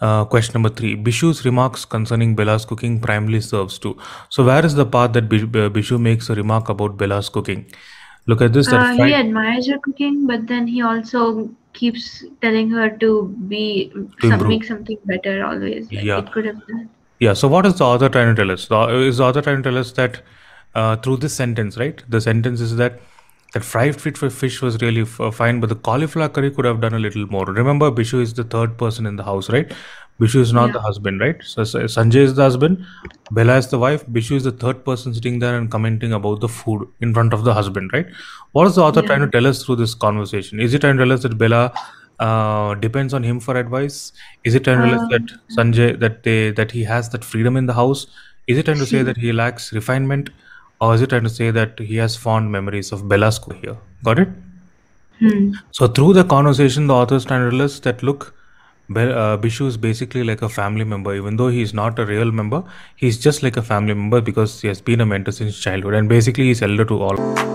Uh, question number three. Bishu's remarks concerning Bella's cooking primarily serves to. So where is the part that Bish- uh, Bishu makes a remark about Bella's cooking? Look at this. That Uh, he admires her cooking, but then he also keeps telling her to be to some make something better always. Like Yeah. it could have done. Yeah. So what is the author trying to tell us? The, is the author trying to tell us that uh, through this sentence, right? The sentence is that that fried fish fish was really uh, fine, but the cauliflower curry could have done a little more. Remember, Bishu is the third person in the house, right? Bishu is not Yeah. the husband, right? So, so Sanjay is the husband, Bella is the wife, Bishu is the third person sitting there and commenting about the food in front of the husband, right? What is the author Yeah. trying to tell us through this conversation? Is he trying to tell us that Bella uh, depends on him for advice? Is it trying to tell us that Um, Sanjay that they that he has that freedom in the house? Is it trying to say that he lacks refinement, or is it trying to say that he has fond memories of Belasco here? Got it? hmm. So through the conversation, the author is trying to us that look, uh, Bishu is basically like a family member. Even though he is not a real member, he's just like a family member because he has been a mentor since childhood, and basically he's elder to all.